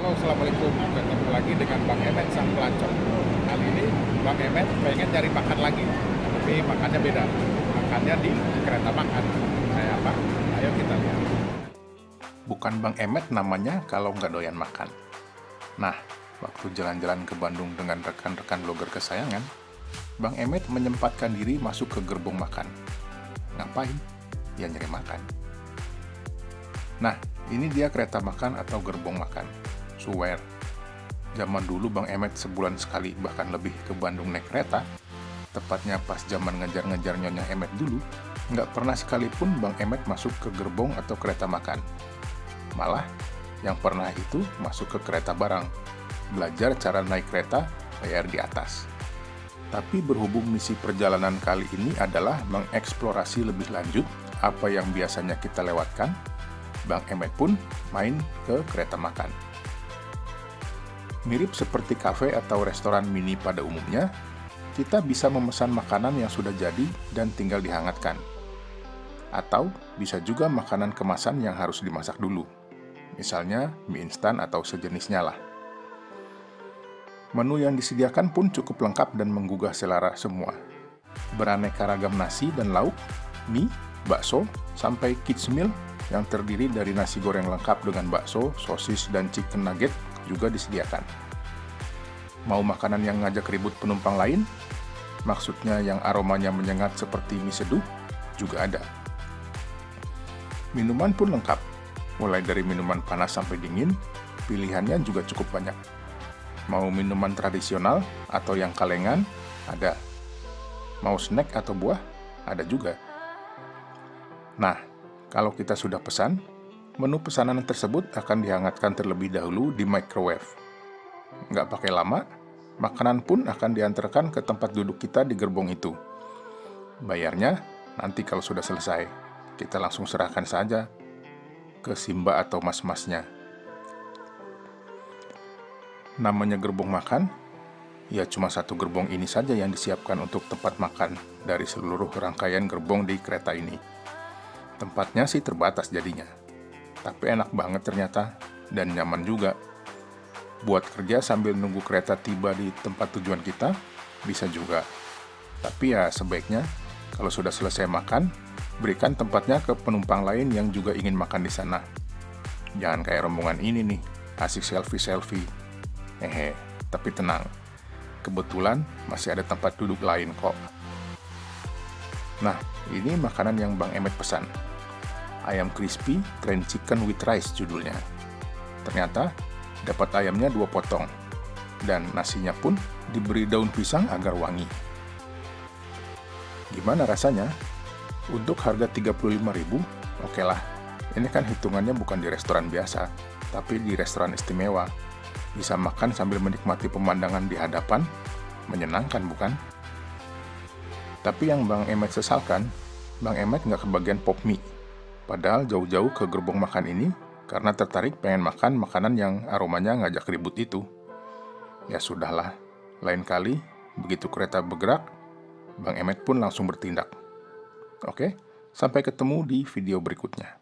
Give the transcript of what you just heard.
Halo, Assalamualaikum. Ketemu lagi dengan Bang Emet sang pelancong. Kali ini Bang Emet pengen cari makan lagi, tapi makannya beda. Makannya di kereta makan. Kayak apa? Ayo kita lihat. Bukan Bang Emet namanya kalau nggak doyan makan. Nah, waktu jalan-jalan ke Bandung dengan rekan-rekan blogger kesayangan, Bang Emet menyempatkan diri masuk ke gerbong makan. Ngapain? Ya nyari makan. Nah, ini dia kereta makan atau gerbong makan. Swear. Zaman dulu Bang Emet sebulan sekali bahkan lebih ke Bandung naik kereta, tepatnya pas zaman ngejar-ngejar Nyonya Emet dulu, nggak pernah sekalipun Bang Emet masuk ke gerbong atau kereta makan. Malah, yang pernah itu masuk ke kereta barang, belajar cara naik kereta, bayar di atas. Tapi berhubung misi perjalanan kali ini adalah mengeksplorasi lebih lanjut apa yang biasanya kita lewatkan, Bang Emet pun main ke kereta makan. Mirip seperti kafe atau restoran mini pada umumnya, kita bisa memesan makanan yang sudah jadi dan tinggal dihangatkan. Atau bisa juga makanan kemasan yang harus dimasak dulu. Misalnya mie instan atau sejenisnya lah. Menu yang disediakan pun cukup lengkap dan menggugah selera semua. Beraneka ragam nasi dan lauk, mie, bakso, sampai kids meal yang terdiri dari nasi goreng lengkap dengan bakso, sosis, dan chicken nugget juga disediakan. Mau makanan yang ngajak ribut penumpang lain? Maksudnya yang aromanya menyengat seperti mie seduh? Juga ada. Minuman pun lengkap, mulai dari minuman panas sampai dingin, pilihannya juga cukup banyak. Mau minuman tradisional atau yang kalengan? Ada. Mau snack atau buah? Ada juga. Nah, kalau kita sudah pesan, menu pesanan tersebut akan dihangatkan terlebih dahulu di microwave. Nggak pakai lama, makanan pun akan diantarkan ke tempat duduk kita di gerbong itu. Bayarnya nanti kalau sudah selesai, kita langsung serahkan saja ke Simba atau mas-masnya. Namanya gerbong makan, ya cuma satu gerbong ini saja yang disiapkan untuk tempat makan dari seluruh rangkaian gerbong di kereta ini. Tempatnya sih terbatas jadinya, tapi enak banget ternyata dan nyaman juga. Buat kerja sambil nunggu kereta tiba di tempat tujuan kita, bisa juga. Tapi ya sebaiknya kalau sudah selesai makan, berikan tempatnya ke penumpang lain yang juga ingin makan di sana. Jangan kayak rombongan ini nih, asik selfie-selfie. Hehe, tapi tenang. Kebetulan masih ada tempat duduk lain kok. Nah, ini makanan yang Bang Emet pesan ayam crispy grand chicken with rice judulnya. Ternyata dapat ayamnya dua potong dan nasinya pun diberi daun pisang agar wangi. Gimana rasanya? Untuk harga 35.000, oke lah. Ini kan hitungannya bukan di restoran biasa, tapi di restoran istimewa. Bisa makan sambil menikmati pemandangan di hadapan, menyenangkan bukan? Tapi yang Bang Emet sesalkan, Bang Emet nggak kebagian pop mie. Padahal jauh-jauh ke gerbong makan ini karena tertarik pengen makan makanan yang aromanya ngajak ribut itu. Ya sudahlah, lain kali begitu kereta bergerak, Bang Emet pun langsung bertindak. Oke, sampai ketemu di video berikutnya.